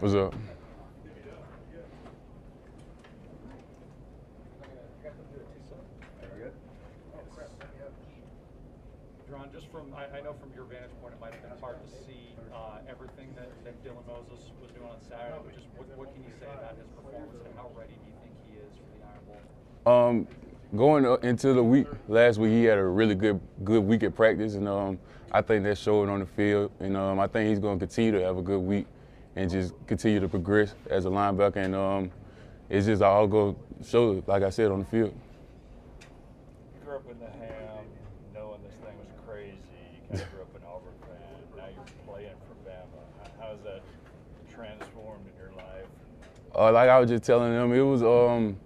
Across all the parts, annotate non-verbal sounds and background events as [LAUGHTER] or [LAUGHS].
What's up? John, just from, I, I know from your vantage point, it might have been hard to see uh, everything that, that Dylan Moses was doing on Saturday, but just what, what can you say about his performance and how ready do you think he is for the Iron Bowl? Um, going uh, into the week last week, he had a really good good week at practice, and um, I think that showed on the field. And um, I think he's going to continue to have a good week and just continue to progress as a linebacker. And um, it's just all go show, like I said, on the field. You grew up in the Ham, knowing this thing was crazy. You kind of [LAUGHS] grew up an Auburn fan. Now you're playing for Bama. How, how has that transformed in your life? Uh, like I was just telling them, it was um,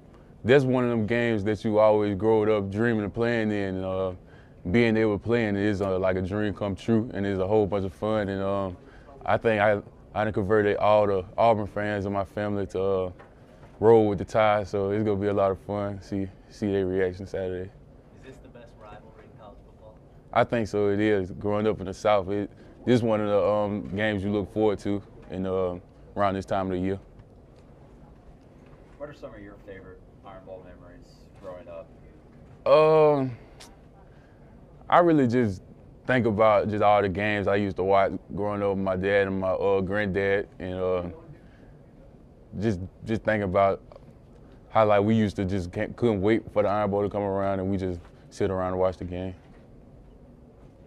that's one of them games that you always growed up dreaming of playing in. And, uh, being able to play in it is uh, like a dream come true, and it's a whole bunch of fun. And um, I think I I done converted all the Auburn fans in my family to uh, roll with the Tide, so it's gonna be a lot of fun. See see their reaction Saturday. Is this the best rivalry in college football? I think so. It is. Growing up in the South, it, this is one of the um, games you look forward to in uh, around this time of the year. What are some of your favorite Iron Bowl memories growing up? Um, I really just think about just all the games I used to watch growing up with my dad and my uh, granddad, and uh, just just think about how like we used to just can't, couldn't wait for the Iron Bowl to come around, and we just sit around and watch the game.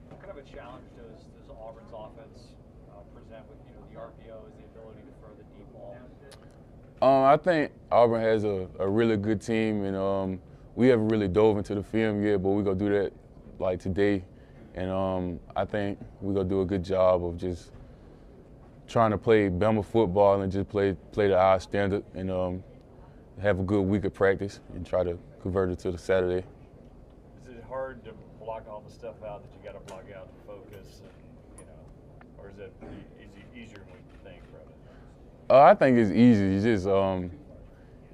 What kind of a challenge does, does Auburn's offense uh, present with, you know, the RPO is the ability to throw the deep ball? Um, I think Auburn has a, a really good team, and um, we haven't really dove into the film yet, but we're gonna do that like today, and um, I think we're gonna do a good job of just trying to play Bama football and just play play to our standard, and um, have a good week of practice and try to convert it to the Saturday. Is it hard to block all the stuff out that you got to block out to focus, and you know, or is it easy, easier than we think, brother? Uh, I think it's easy. It's just um,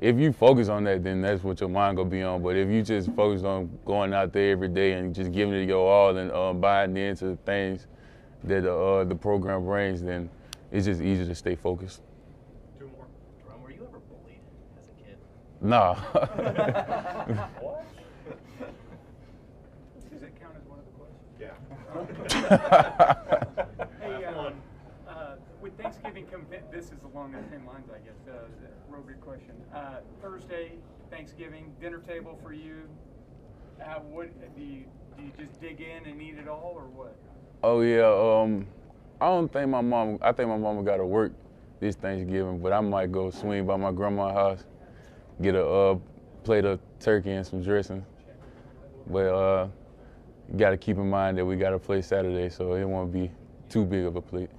if you focus on that, then that's what your mind gonna be on. But if you just focus on going out there every day and just giving it your all and um, buying into the things that uh, the program brings, then it's just easier to stay focused. Two more. Jerome, were you ever bullied as a kid? Nah. [LAUGHS] What? Does that count as one of the questions? Yeah. [LAUGHS] Hey, Have um, fun. uh, with Thanksgiving this is along the same lines, I guess, uh, real good question. Uh, Thursday, Thanksgiving, dinner table for you, uh, what, do you, do you just dig in and eat it all, or what? oh yeah. Um, I don't think my mom. I think my mama got to work this Thanksgiving, but I might go swing by my grandma's house, get a uh, plate of turkey and some dressing. But uh, got to keep in mind that we got to play Saturday, so it won't be too big of a plate.